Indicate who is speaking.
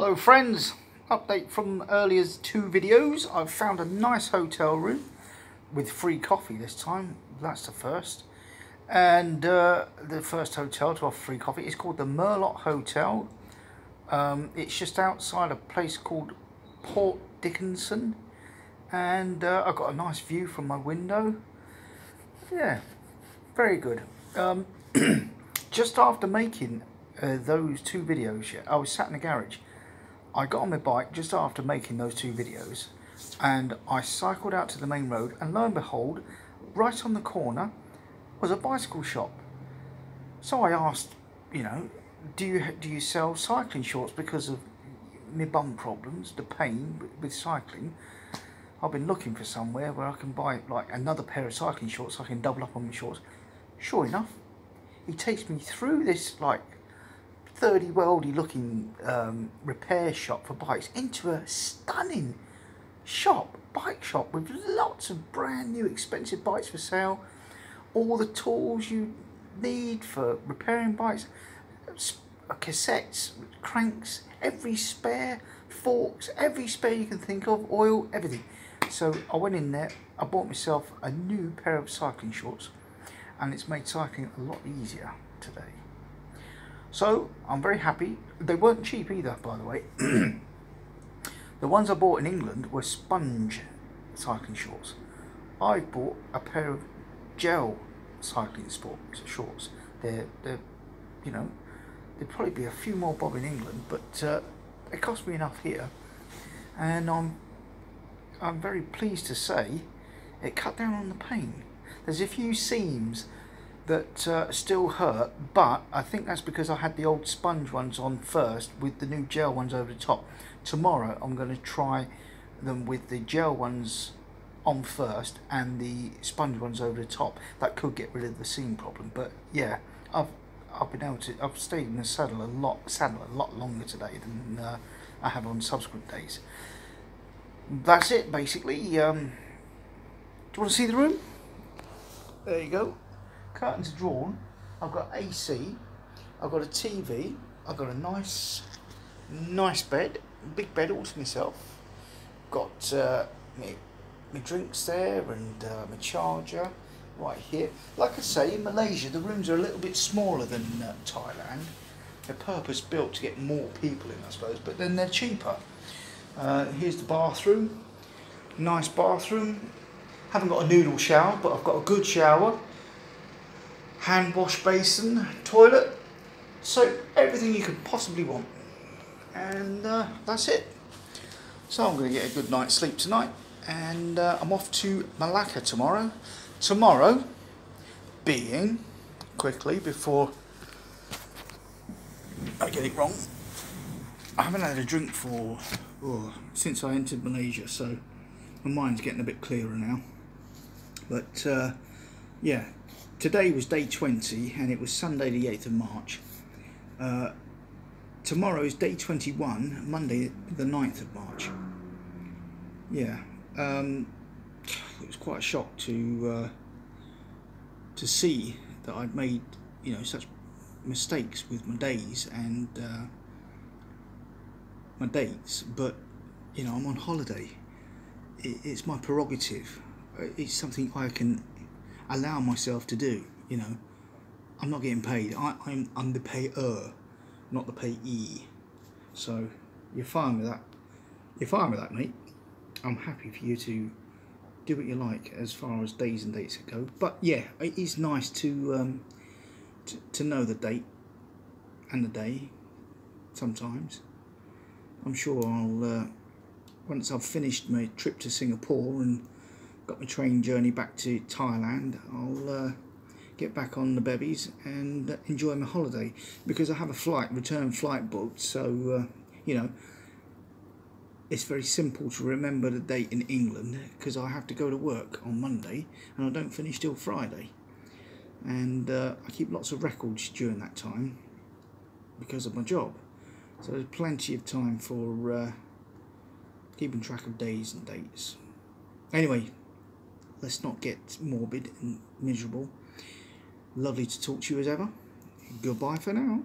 Speaker 1: Hello friends, update from earlier two videos. I've found a nice hotel room with free coffee this time. That's the first. And uh, the first hotel to offer free coffee is called the Merlot Hotel. Um, it's just outside a place called Port Dickson. And uh, I've got a nice view from my window. Yeah, very good. Um, just after making uh, those two videos, I was sat in the garage I got on my bike just after making those two videos and I cycled out to the main road and lo and behold, right on the corner was a bicycle shop. So I asked, you know, do you do you sell cycling shorts because of my bum problems, the pain with cycling? I've been looking for somewhere where I can buy like another pair of cycling shorts so I can double up on my shorts. Sure enough, he takes me through this like 30 worldy looking um, repair shop for bikes into a stunning shop, bike shop with lots of brand new expensive bikes for sale, all the tools you need for repairing bikes, cassettes, cranks, every spare, forks, every spare you can think of, oil, everything. So I went in there, I bought myself a new pair of cycling shorts and it's made cycling a lot easier today. So I'm very happy. They weren't cheap either, by the way. the ones I bought in England were sponge cycling shorts. I bought a pair of gel cycling sports shorts. They're, they're, you know, there'd probably be a few more bob in England, but uh, it cost me enough here, and I'm, I'm very pleased to say, it cut down on the pain. There's a few seams that uh, still hurt, but I think that's because I had the old sponge ones on first with the new gel ones over the top. Tomorrow I'm going to try them with the gel ones on first and the sponge ones over the top. That could get rid of the seam problem, but yeah, I've I've been able to I've stayed in the saddle a lot saddle a lot longer today than uh, I have on subsequent days. That's it basically. Um, do you want to see the room? There you go curtains drawn. I've got AC. I've got a TV. I've got a nice, nice bed. Big bed all to myself. Got uh, my, my drinks there and uh, my charger right here. Like I say, in Malaysia, the rooms are a little bit smaller than uh, Thailand. They're purpose built to get more people in, I suppose, but then they're cheaper. Uh, here's the bathroom. Nice bathroom. Haven't got a noodle shower, but I've got a good shower hand wash basin, toilet, so everything you could possibly want. And uh, that's it. So I'm going to get a good night's sleep tonight and uh, I'm off to Malacca tomorrow. Tomorrow being, quickly before I get it wrong, I haven't had a drink for oh, since I entered Malaysia so my mind's getting a bit clearer now. But uh, yeah, today was day 20 and it was Sunday the 8th of March. Uh, tomorrow is day 21, Monday the 9th of March. Yeah, um, it was quite a shock to uh, to see that I'd made you know such mistakes with my days and uh, my dates, but you know I'm on holiday. It, it's my prerogative. It's something I can allow myself to do. You know, I'm not getting paid. I, I'm I'm the payer, not the payee. So you're fine with that. You're fine with that, mate. I'm happy for you to do what you like as far as days and dates go. But yeah, it is nice to um, to, to know the date and the day. Sometimes, I'm sure I'll uh, once I've finished my trip to Singapore and got my train journey back to Thailand, I'll uh, get back on the bevies and enjoy my holiday because I have a flight, return flight booked. So, uh, you know, it's very simple to remember the date in England because I have to go to work on Monday and I don't finish till Friday. And uh, I keep lots of records during that time because of my job. So there's plenty of time for uh, keeping track of days and dates. Anyway, let's not get morbid and miserable. Lovely to talk to you as ever. Goodbye for now.